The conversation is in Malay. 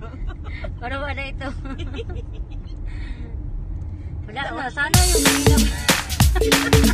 Baru ada itu. Pelaklah sana yang minum.